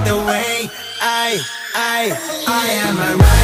the way I, I, I am a